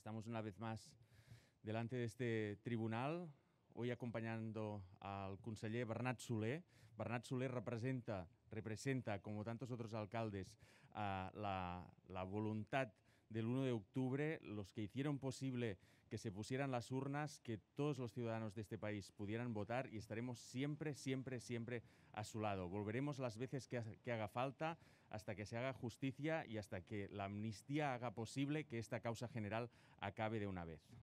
Estamos una vez más delante de este tribunal, hoy acompañando al conseller Bernat Soler. Bernat Soler representa, representa como tantos otros alcaldes, uh, la, la voluntad del 1 de octubre, los que hicieron posible que se pusieran las urnas, que todos los ciudadanos de este país pudieran votar y estaremos siempre, siempre, siempre a su lado. Volveremos las veces que, que haga falta hasta que se haga justicia y hasta que la amnistía haga posible que esta causa general acabe de una vez.